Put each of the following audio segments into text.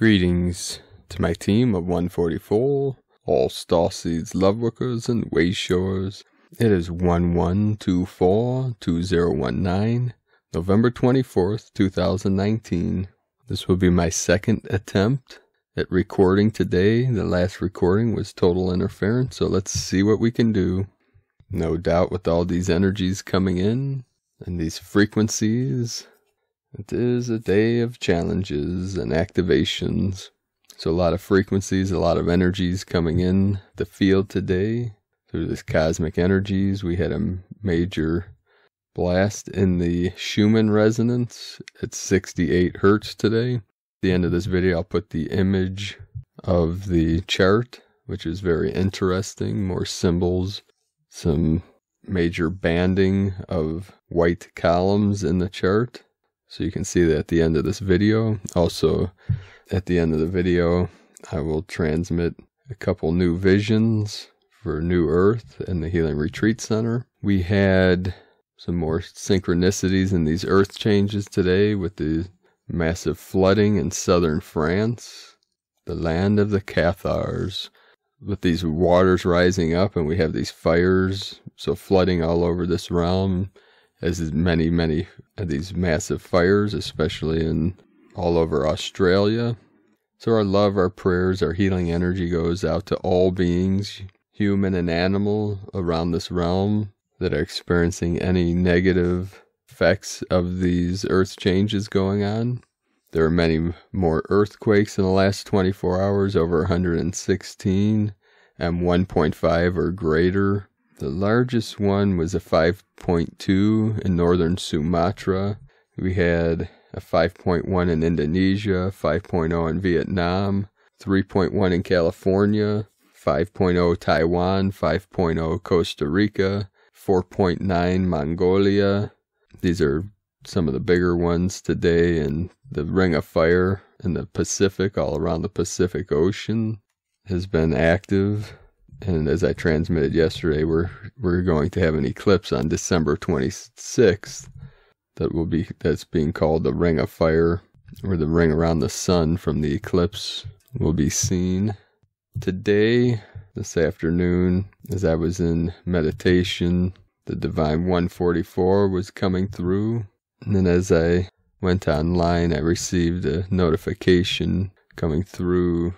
Greetings to my team of 144, all Starseeds Loveworkers and Wayshowers. It is 1124-2019, November 24th, 2019. This will be my second attempt at recording today. The last recording was total interference, so let's see what we can do. No doubt with all these energies coming in and these frequencies, it is a day of challenges and activations. So, a lot of frequencies, a lot of energies coming in the field today through this cosmic energies. We had a major blast in the Schumann resonance at 68 hertz today. At the end of this video, I'll put the image of the chart, which is very interesting. More symbols, some major banding of white columns in the chart so you can see that at the end of this video. Also, at the end of the video, I will transmit a couple new visions for New Earth and the Healing Retreat Center. We had some more synchronicities in these earth changes today with the massive flooding in southern France, the land of the Cathars, with these waters rising up, and we have these fires, so flooding all over this realm as is many, many of these massive fires, especially in all over Australia. So our love, our prayers, our healing energy goes out to all beings, human and animal, around this realm that are experiencing any negative effects of these earth changes going on. There are many more earthquakes in the last 24 hours, over 116 and 1.5 or greater the largest one was a 5.2 in northern Sumatra. We had a 5.1 in Indonesia, 5.0 in Vietnam, 3.1 in California, 5.0 Taiwan, 5.0 Costa Rica, 4.9 Mongolia. These are some of the bigger ones today, and the Ring of Fire in the Pacific, all around the Pacific Ocean, has been active and as I transmitted yesterday, we're we're going to have an eclipse on December 26th that will be that's being called the Ring of Fire, or the ring around the sun from the eclipse will be seen today. This afternoon, as I was in meditation, the Divine 144 was coming through, and then as I went online, I received a notification coming through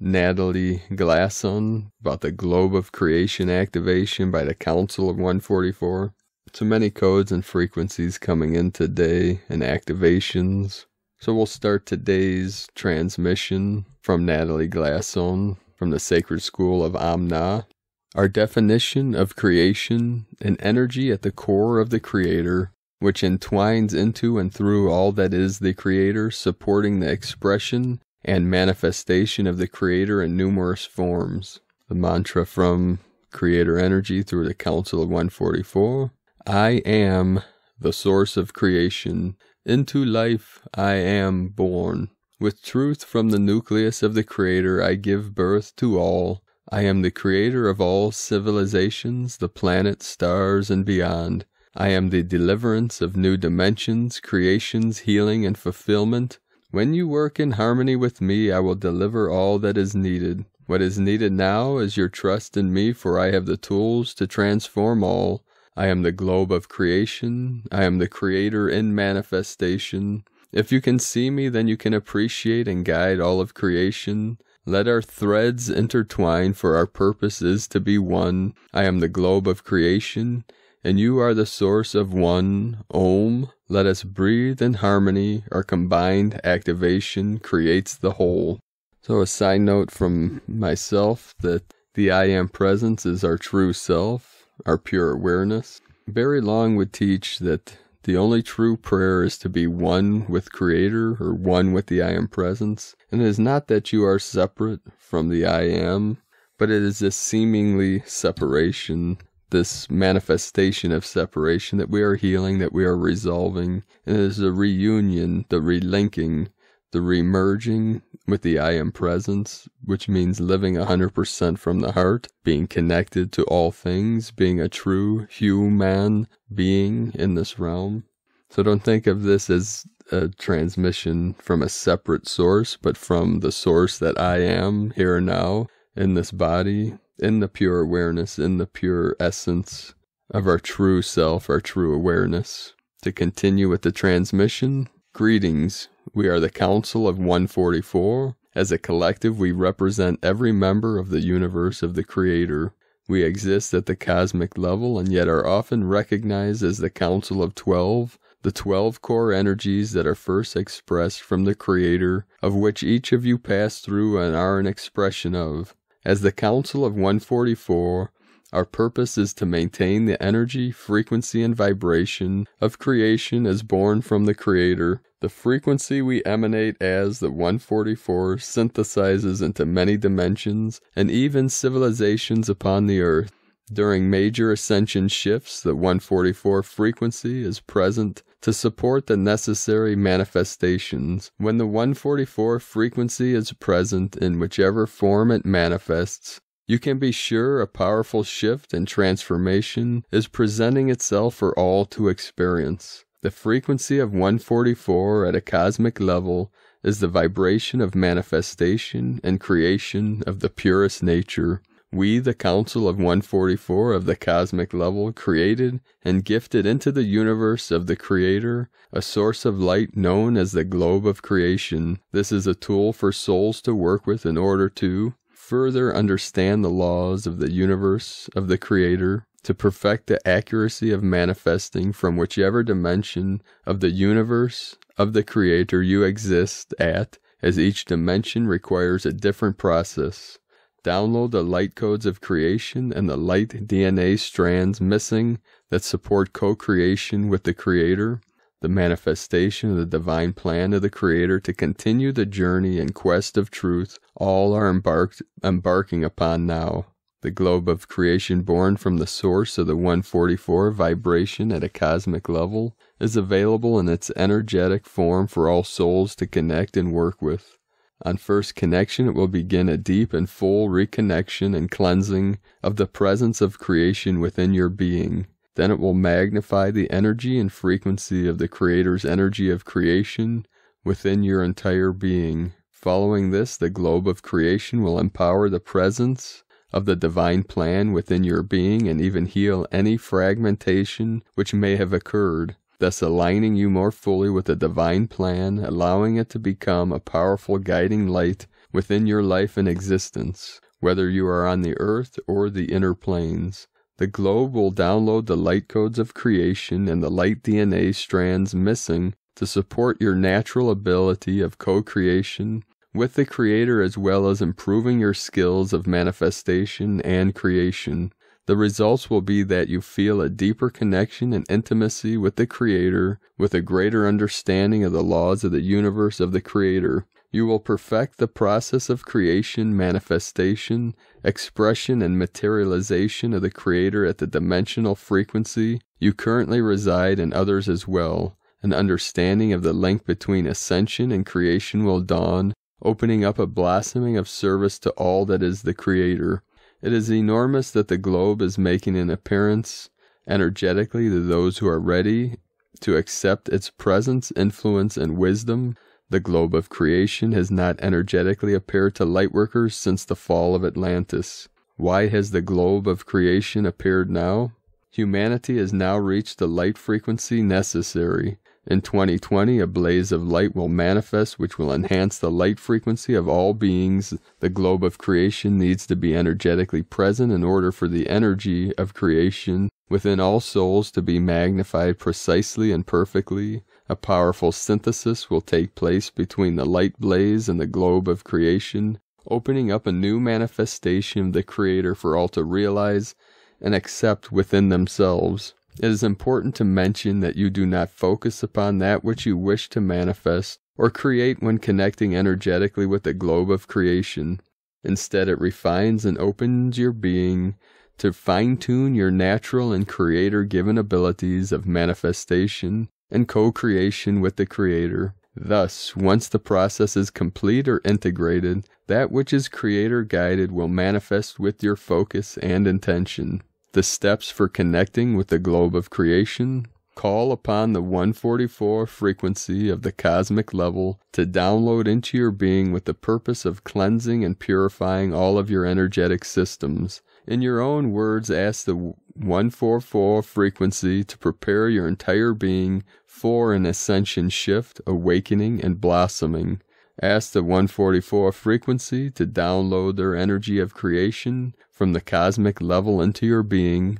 Natalie Glasson about the Globe of Creation activation by the Council of 144. So many codes and frequencies coming in today and activations. So we'll start today's transmission from Natalie Glasson from the Sacred School of OmNa. Our definition of creation, an energy at the core of the Creator, which entwines into and through all that is the Creator, supporting the expression and manifestation of the Creator in numerous forms. The mantra from Creator Energy through the Council of 144 I am the source of creation. Into life I am born. With truth from the nucleus of the Creator, I give birth to all. I am the creator of all civilizations, the planets, stars, and beyond. I am the deliverance of new dimensions, creations, healing, and fulfillment. When you work in harmony with me, I will deliver all that is needed. What is needed now is your trust in me, for I have the tools to transform all. I am the globe of creation. I am the creator in manifestation. If you can see me, then you can appreciate and guide all of creation. Let our threads intertwine, for our purpose is to be one. I am the globe of creation and you are the source of one Om. Let us breathe in harmony. Our combined activation creates the whole. So, a side note from myself that the I Am Presence is our true self, our pure awareness. Barry Long would teach that the only true prayer is to be one with Creator or one with the I Am Presence. And it is not that you are separate from the I Am, but it is this seemingly separation this manifestation of separation that we are healing, that we are resolving. And a reunion, the relinking, the remerging with the I am presence, which means living 100% from the heart, being connected to all things, being a true human being in this realm. So don't think of this as a transmission from a separate source, but from the source that I am here now in this body, in the pure awareness, in the pure essence of our true self, our true awareness. To continue with the transmission, greetings. We are the Council of 144. As a collective, we represent every member of the universe of the Creator. We exist at the cosmic level and yet are often recognized as the Council of Twelve, the twelve core energies that are first expressed from the Creator, of which each of you pass through and are an expression of. As the Council of 144, our purpose is to maintain the energy, frequency, and vibration of creation as born from the Creator. The frequency we emanate as the 144 synthesizes into many dimensions and even civilizations upon the earth. During major ascension shifts, the 144 frequency is present to support the necessary manifestations. When the 144 frequency is present in whichever form it manifests, you can be sure a powerful shift and transformation is presenting itself for all to experience. The frequency of 144 at a cosmic level is the vibration of manifestation and creation of the purest nature. We, the Council of 144 of the cosmic level, created and gifted into the universe of the Creator a source of light known as the globe of creation. This is a tool for souls to work with in order to further understand the laws of the universe of the Creator, to perfect the accuracy of manifesting from whichever dimension of the universe of the Creator you exist at, as each dimension requires a different process. Download the light codes of creation and the light DNA strands missing that support co creation with the Creator the manifestation of the divine plan of the Creator to continue the journey in quest of truth, all are embarked, embarking upon now. The globe of creation born from the source of the 144 vibration at a cosmic level is available in its energetic form for all souls to connect and work with. On first connection, it will begin a deep and full reconnection and cleansing of the presence of creation within your being. Then it will magnify the energy and frequency of the Creator's energy of creation within your entire being. Following this, the globe of creation will empower the presence of the divine plan within your being and even heal any fragmentation which may have occurred, thus aligning you more fully with the divine plan, allowing it to become a powerful guiding light within your life and existence, whether you are on the earth or the inner planes. The globe will download the light codes of creation and the light DNA strands missing to support your natural ability of co creation with the Creator as well as improving your skills of manifestation and creation. The results will be that you feel a deeper connection and intimacy with the Creator, with a greater understanding of the laws of the universe of the Creator, you will perfect the process of creation, manifestation, expression, and materialization of the Creator at the dimensional frequency you currently reside in others as well. An understanding of the link between ascension and creation will dawn, opening up a blossoming of service to all that is the Creator. It is enormous that the globe is making an appearance energetically to those who are ready to accept its presence, influence, and wisdom the globe of creation has not energetically appeared to lightworkers since the fall of Atlantis. Why has the globe of creation appeared now? Humanity has now reached the light frequency necessary. In 2020, a blaze of light will manifest which will enhance the light frequency of all beings. The globe of creation needs to be energetically present in order for the energy of creation within all souls to be magnified precisely and perfectly. A powerful synthesis will take place between the light blaze and the globe of creation, opening up a new manifestation of the Creator for all to realize and accept within themselves. It is important to mention that you do not focus upon that which you wish to manifest or create when connecting energetically with the globe of creation. Instead, it refines and opens your being to fine tune your natural and creator given abilities of manifestation and co creation with the Creator. Thus, once the process is complete or integrated, that which is Creator guided will manifest with your focus and intention. The steps for connecting with the globe of creation. Call upon the 144 frequency of the cosmic level to download into your being with the purpose of cleansing and purifying all of your energetic systems. In your own words, ask the 144 frequency to prepare your entire being for an ascension shift, awakening, and blossoming. Ask the 144 frequency to download their energy of creation from the cosmic level into your being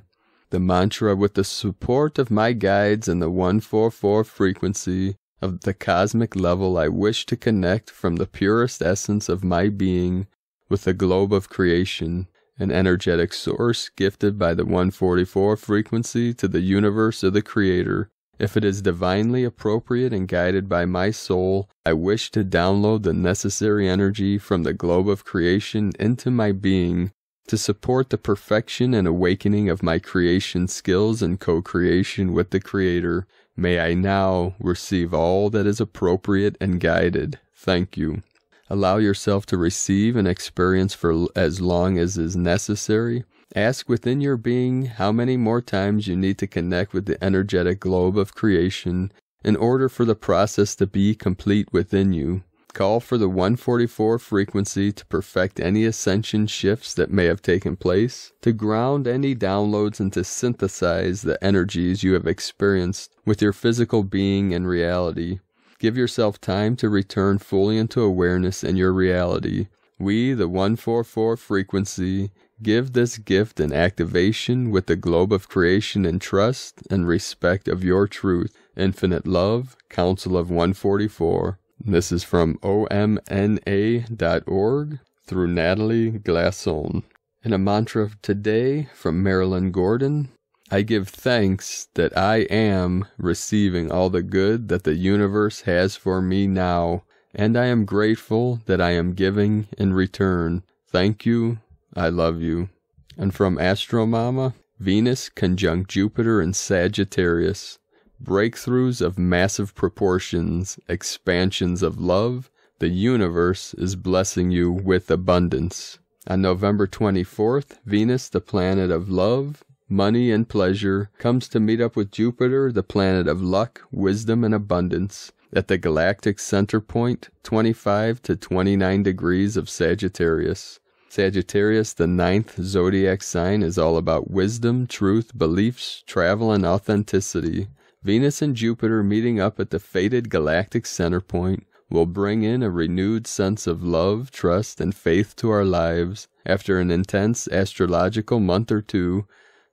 the mantra with the support of my guides and the 144 frequency of the cosmic level, I wish to connect from the purest essence of my being with the globe of creation, an energetic source gifted by the 144 frequency to the universe of the Creator. If it is divinely appropriate and guided by my soul, I wish to download the necessary energy from the globe of creation into my being to support the perfection and awakening of my creation skills and co creation with the Creator, may I now receive all that is appropriate and guided. Thank you. Allow yourself to receive and experience for as long as is necessary. Ask within your being how many more times you need to connect with the energetic globe of creation in order for the process to be complete within you. Call for the 144 frequency to perfect any ascension shifts that may have taken place, to ground any downloads and to synthesize the energies you have experienced with your physical being and reality. Give yourself time to return fully into awareness and your reality. We, the 144 frequency, give this gift an activation with the globe of creation in trust and respect of your truth, infinite love, Council of 144. This is from omna.org through Natalie Glasson. And a mantra of today from Marilyn Gordon. I give thanks that I am receiving all the good that the universe has for me now, and I am grateful that I am giving in return. Thank you. I love you. And from Astro Mama, Venus conjunct Jupiter in Sagittarius breakthroughs of massive proportions, expansions of love, the universe is blessing you with abundance. On November 24th, Venus, the planet of love, money, and pleasure, comes to meet up with Jupiter, the planet of luck, wisdom, and abundance, at the galactic center point, 25 to 29 degrees of Sagittarius. Sagittarius, the ninth zodiac sign, is all about wisdom, truth, beliefs, travel, and authenticity. Venus and Jupiter meeting up at the fated galactic center point will bring in a renewed sense of love, trust, and faith to our lives. After an intense astrological month or two,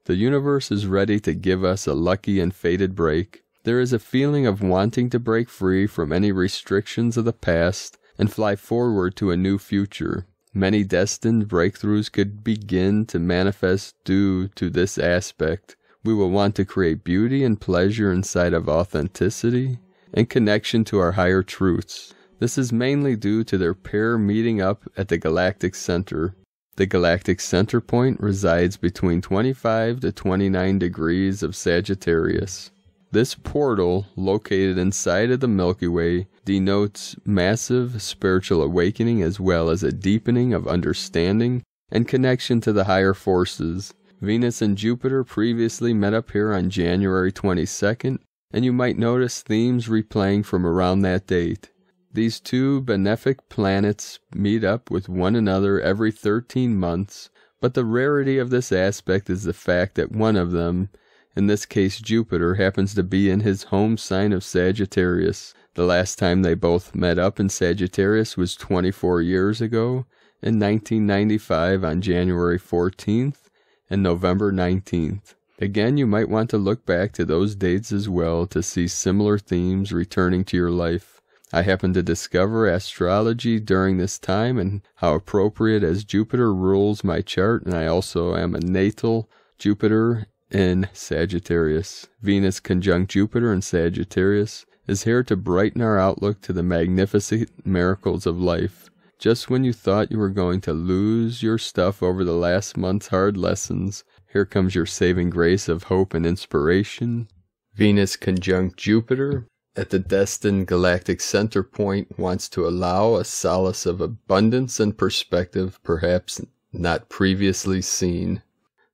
the universe is ready to give us a lucky and fated break. There is a feeling of wanting to break free from any restrictions of the past and fly forward to a new future. Many destined breakthroughs could begin to manifest due to this aspect we will want to create beauty and pleasure inside of authenticity and connection to our higher truths. This is mainly due to their pair meeting up at the galactic center. The galactic center point resides between 25 to 29 degrees of Sagittarius. This portal, located inside of the Milky Way, denotes massive spiritual awakening as well as a deepening of understanding and connection to the higher forces. Venus and Jupiter previously met up here on January 22nd, and you might notice themes replaying from around that date. These two benefic planets meet up with one another every 13 months, but the rarity of this aspect is the fact that one of them, in this case Jupiter, happens to be in his home sign of Sagittarius. The last time they both met up in Sagittarius was 24 years ago, in 1995 on January 14th, and November 19th. Again, you might want to look back to those dates as well to see similar themes returning to your life. I happened to discover astrology during this time and how appropriate as Jupiter rules my chart, and I also am a natal Jupiter in Sagittarius. Venus conjunct Jupiter in Sagittarius is here to brighten our outlook to the magnificent miracles of life. Just when you thought you were going to lose your stuff over the last month's hard lessons, here comes your saving grace of hope and inspiration. Venus conjunct Jupiter at the destined galactic center point wants to allow a solace of abundance and perspective perhaps not previously seen.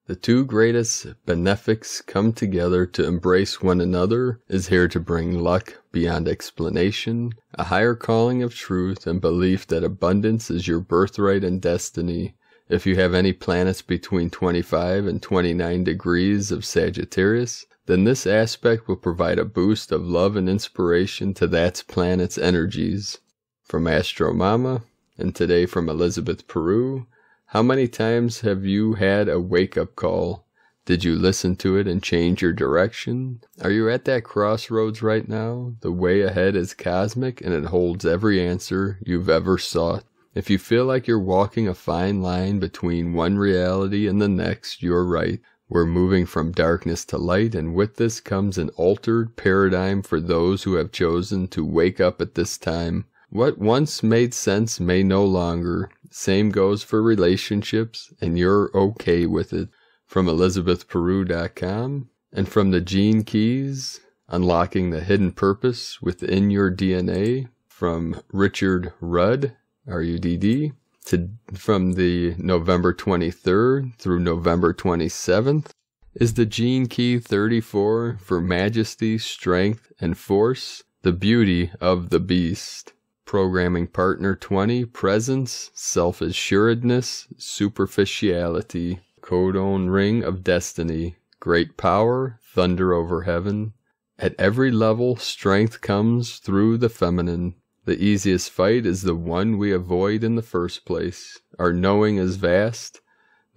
The two greatest benefics come together to embrace one another is here to bring luck beyond explanation, a higher calling of truth and belief that abundance is your birthright and destiny. If you have any planets between 25 and 29 degrees of Sagittarius, then this aspect will provide a boost of love and inspiration to that planet's energies. From Astro Mama, and today from Elizabeth Peru, how many times have you had a wake up call? Did you listen to it and change your direction? Are you at that crossroads right now? The way ahead is cosmic and it holds every answer you've ever sought. If you feel like you're walking a fine line between one reality and the next, you're right. We're moving from darkness to light, and with this comes an altered paradigm for those who have chosen to wake up at this time. What once made sense may no longer. Same goes for relationships, and you're okay with it. From ElizabethPeru.com and from the Gene Keys, Unlocking the Hidden Purpose Within Your DNA, from Richard Rudd, R U D D, to, from the November 23rd through November 27th, is the Gene Key 34 for Majesty, Strength, and Force, the Beauty of the Beast. Programming Partner 20 Presence, Self Assuredness, Superficiality. Codon Ring of Destiny. Great Power, Thunder over Heaven. At every level, strength comes through the feminine. The easiest fight is the one we avoid in the first place. Our knowing is vast.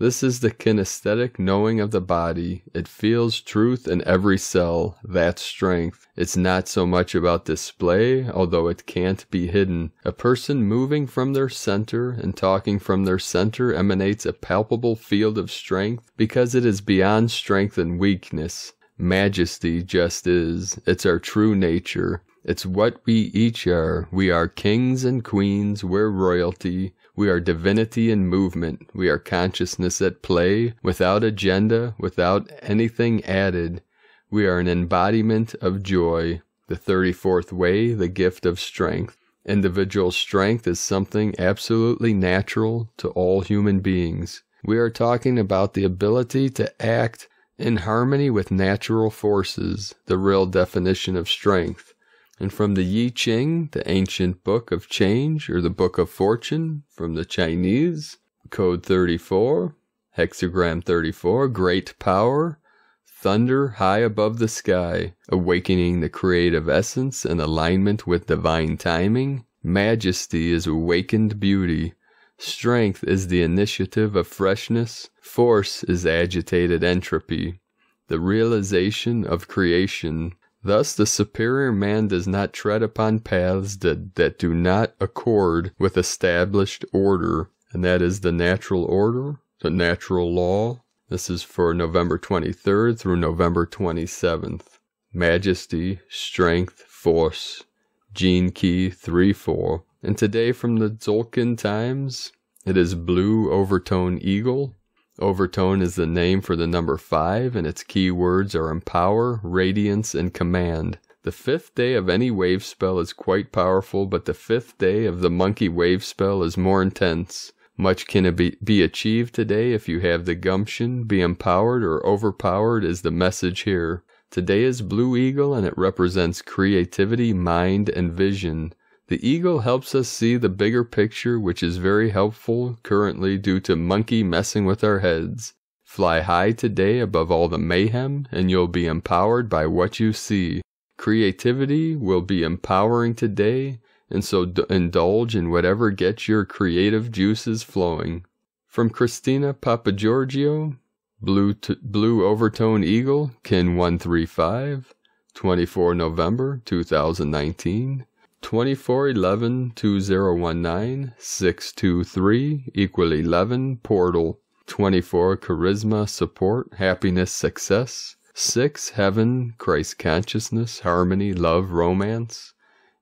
This is the kinesthetic knowing of the body. It feels truth in every cell. That's strength. It's not so much about display, although it can't be hidden. A person moving from their center and talking from their center emanates a palpable field of strength because it is beyond strength and weakness. Majesty just is. It's our true nature. It's what we each are. We are kings and queens. We're royalty. We are divinity in movement. We are consciousness at play, without agenda, without anything added. We are an embodiment of joy. The 34th way, the gift of strength. Individual strength is something absolutely natural to all human beings. We are talking about the ability to act in harmony with natural forces, the real definition of strength and from the I Ching, the ancient book of change or the book of fortune from the Chinese, code 34, hexagram 34, great power, thunder high above the sky, awakening the creative essence and alignment with divine timing. Majesty is awakened beauty. Strength is the initiative of freshness. Force is agitated entropy. The realization of creation Thus, the superior man does not tread upon paths that, that do not accord with established order, and that is the natural order, the natural law. This is for November 23rd through November 27th. Majesty, strength, force. Gene key 3 4. And today from the Tzolk'in Times, it is Blue Overtone Eagle, Overtone is the name for the number five, and its key words are empower, radiance, and command. The fifth day of any wave spell is quite powerful, but the fifth day of the monkey wave spell is more intense. Much can be, be achieved today if you have the gumption. Be empowered or overpowered is the message here. Today is Blue Eagle and it represents creativity, mind, and vision. The eagle helps us see the bigger picture, which is very helpful currently due to monkey messing with our heads. Fly high today above all the mayhem, and you'll be empowered by what you see. Creativity will be empowering today, and so indulge in whatever gets your creative juices flowing. From Christina Papageorgiou, Blue, Blue Overtone Eagle, Kin 135, 24 November 2019. 2411 2019 623 equal 11 portal. 24 charisma support happiness success. 6 heaven Christ consciousness harmony love romance.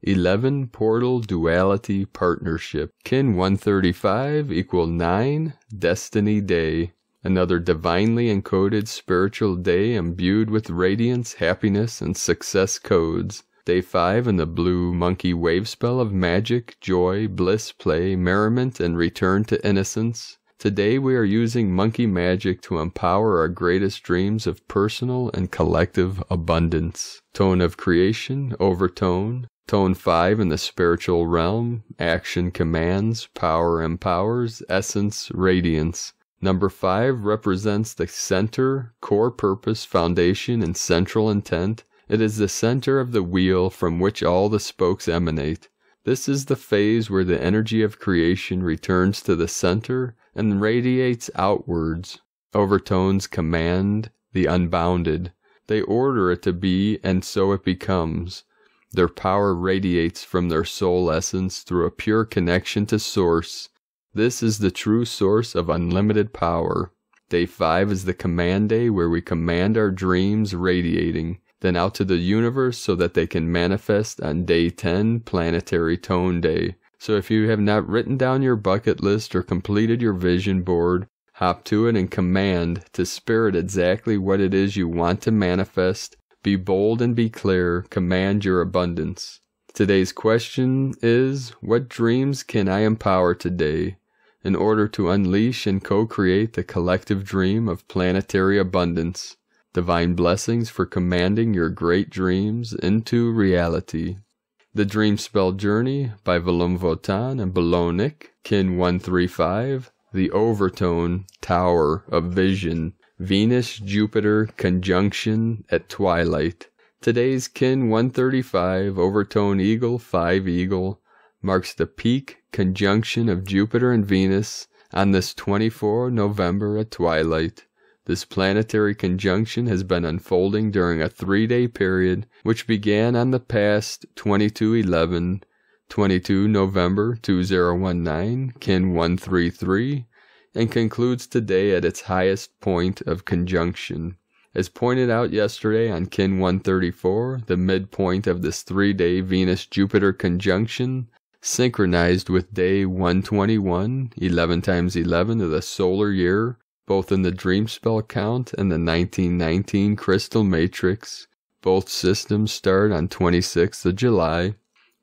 11 portal duality partnership. Kin 135 equal 9 destiny day. Another divinely encoded spiritual day imbued with radiance happiness and success codes Day 5 in the blue monkey wave spell of magic, joy, bliss, play, merriment, and return to innocence. Today we are using monkey magic to empower our greatest dreams of personal and collective abundance. Tone of creation, overtone. Tone 5 in the spiritual realm, action commands, power empowers, essence, radiance. Number 5 represents the center, core purpose, foundation, and central intent. It is the center of the wheel from which all the spokes emanate. This is the phase where the energy of creation returns to the center and radiates outwards. Overtones command the unbounded. They order it to be, and so it becomes. Their power radiates from their soul essence through a pure connection to Source. This is the true source of unlimited power. Day 5 is the command day where we command our dreams radiating, then out to the universe so that they can manifest on day 10, planetary tone day. So if you have not written down your bucket list or completed your vision board, hop to it and command to spirit exactly what it is you want to manifest be bold and be clear. Command your abundance. Today's question is What dreams can I empower today in order to unleash and co create the collective dream of planetary abundance? Divine blessings for commanding your great dreams into reality. The Dream Spell Journey by Valum Votan and Bolon Ik, Kin 135, The Overtone Tower of Vision Venus Jupiter conjunction at twilight. Today's kin 135 overtone eagle 5 eagle marks the peak conjunction of Jupiter and Venus on this 24 November at twilight. This planetary conjunction has been unfolding during a three day period which began on the past 2211 22 November 2019, kin 133, and concludes today at its highest point of conjunction. As pointed out yesterday on Kin 134, the midpoint of this three day Venus Jupiter conjunction synchronized with day 121, 11 times 11 of the solar year, both in the dream spell count and the 1919 crystal matrix. Both systems start on 26th of July.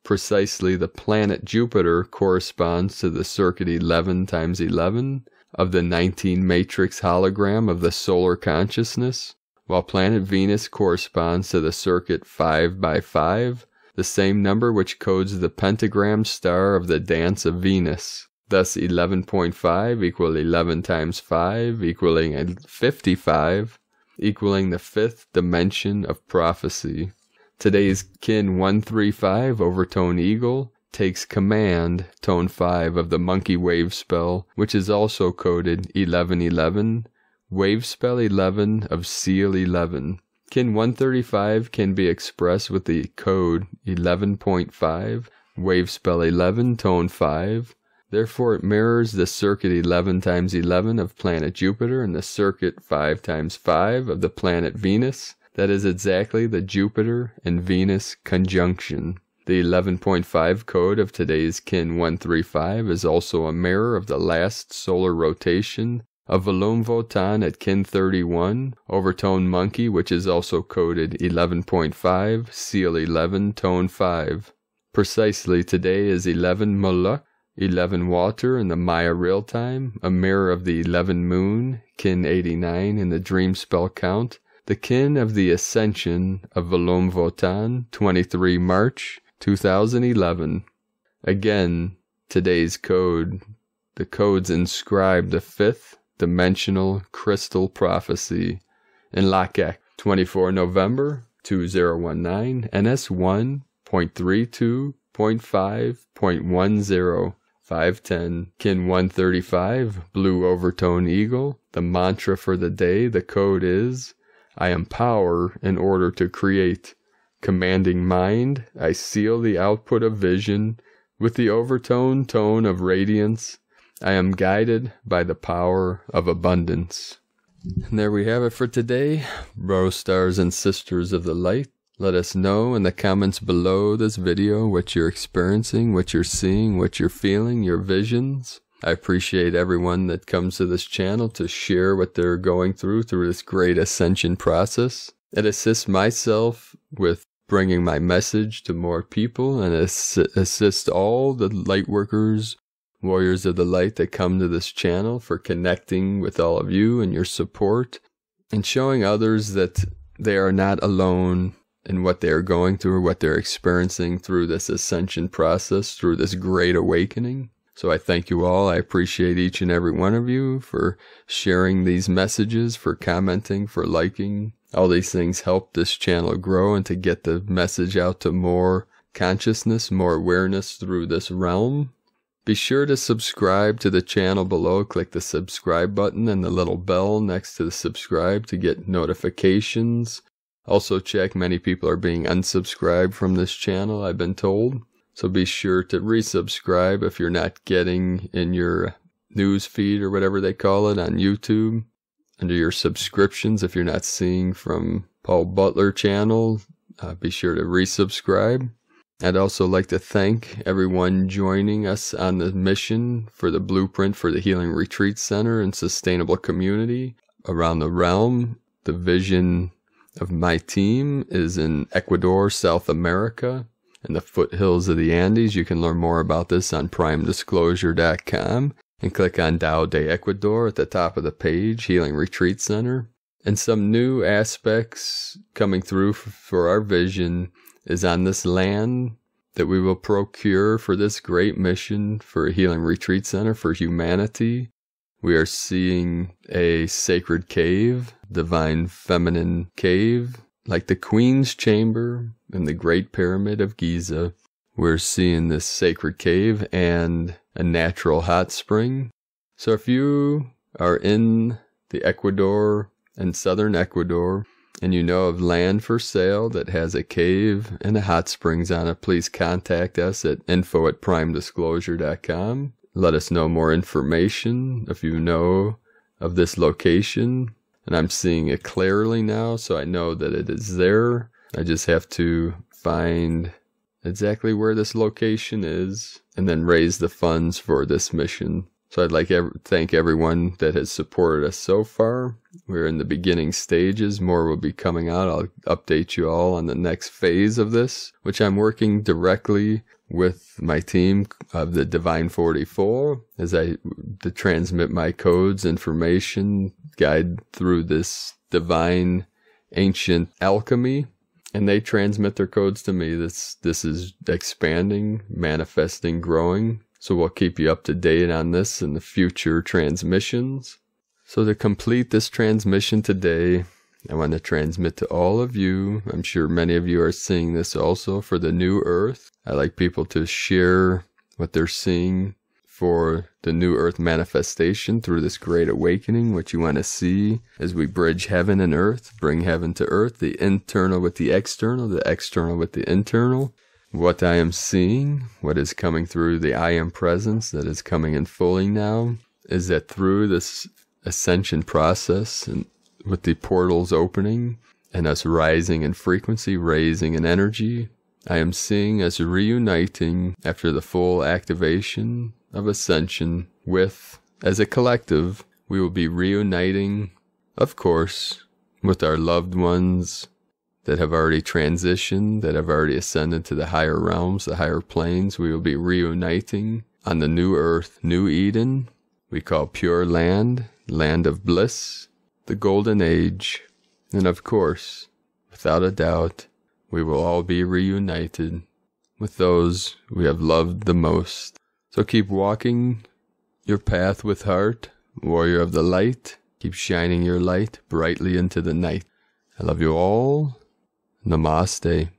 Precisely the planet Jupiter corresponds to the circuit 11 times 11 of the 19 matrix hologram of the solar consciousness, while planet Venus corresponds to the circuit 5 by 5, the same number which codes the pentagram star of the dance of Venus. Thus 11.5 equal 11 times 5 equaling 55, equaling the fifth dimension of prophecy. Today's kin 135 overtone eagle takes command, tone 5 of the monkey wave spell, which is also coded 1111, wave spell 11 of seal 11. Kin 135 can be expressed with the code 11.5, wave spell 11, tone 5. Therefore, it mirrors the circuit 11 times 11 of planet Jupiter and the circuit 5 times 5 of the planet Venus. That is exactly the Jupiter and Venus conjunction. The 11.5 code of today's KIN 135 is also a mirror of the last solar rotation of Valum Votan at KIN 31, Overtone Monkey, which is also coded 11.5, Seal 11, Tone 5. Precisely today is 11 Muluc, 11 Water in the Maya real time, a mirror of the 11 Moon, KIN 89 in the Dream Spell count, the kin of the Ascension of Valum Votan, 23 March, 2011. Again, today's code. The codes inscribe the fifth dimensional crystal prophecy in Lak'ech, 24 November 2019, NS 1.32.5.10. 510, kin 135, blue overtone eagle. The mantra for the day, the code is I am power in order to create. Commanding mind, I seal the output of vision with the overtone tone of radiance. I am guided by the power of abundance. And there we have it for today, bro stars and sisters of the light. Let us know in the comments below this video what you're experiencing, what you're seeing, what you're feeling, your visions. I appreciate everyone that comes to this channel to share what they're going through through this great ascension process. It assists myself with bringing my message to more people and assist all the light workers warriors of the light that come to this channel, for connecting with all of you and your support, and showing others that they are not alone in what they are going through, what they're experiencing through this ascension process, through this great awakening. So I thank you all. I appreciate each and every one of you for sharing these messages, for commenting, for liking. All these things help this channel grow and to get the message out to more consciousness, more awareness through this realm. Be sure to subscribe to the channel below. Click the subscribe button and the little bell next to the subscribe to get notifications. Also check many people are being unsubscribed from this channel, I've been told. So be sure to resubscribe if you're not getting in your news feed or whatever they call it on YouTube. Under your subscriptions, if you're not seeing from Paul Butler channel, uh, be sure to resubscribe. I'd also like to thank everyone joining us on the mission for the blueprint for the Healing Retreat Center and sustainable community around the realm. The vision of my team is in Ecuador, South America in the foothills of the Andes. You can learn more about this on primedisclosure.com and click on Dao de Ecuador at the top of the page, Healing Retreat Center. And some new aspects coming through for our vision is on this land that we will procure for this great mission for a healing retreat center for humanity. We are seeing a sacred cave, divine feminine cave like the Queen's Chamber and the Great Pyramid of Giza, we're seeing this sacred cave and a natural hot spring. So if you are in the Ecuador and southern Ecuador and you know of land for sale that has a cave and a hot springs on it, please contact us at info at primedisclosure.com. Let us know more information if you know of this location and I'm seeing it clearly now, so I know that it is there. I just have to find exactly where this location is and then raise the funds for this mission. So I'd like to thank everyone that has supported us so far. We're in the beginning stages. More will be coming out. I'll update you all on the next phase of this, which I'm working directly with my team of the Divine 44 as I to transmit my codes, information, guide through this divine ancient alchemy and they transmit their codes to me. This this is expanding, manifesting, growing. So we'll keep you up to date on this in the future transmissions. So to complete this transmission today, I want to transmit to all of you. I'm sure many of you are seeing this also for the new earth. I like people to share what they're seeing for the new earth manifestation through this great awakening, what you want to see as we bridge heaven and earth, bring heaven to earth, the internal with the external, the external with the internal. What I am seeing, what is coming through the I am presence that is coming in fully now, is that through this ascension process and with the portals opening and us rising in frequency, raising in energy, I am seeing us reuniting after the full activation of ascension with, as a collective, we will be reuniting, of course, with our loved ones that have already transitioned, that have already ascended to the higher realms, the higher planes. We will be reuniting on the new earth, New Eden, we call Pure Land, Land of Bliss, the Golden Age. And of course, without a doubt, we will all be reunited with those we have loved the most. So keep walking your path with heart, warrior of the light. Keep shining your light brightly into the night. I love you all. Namaste.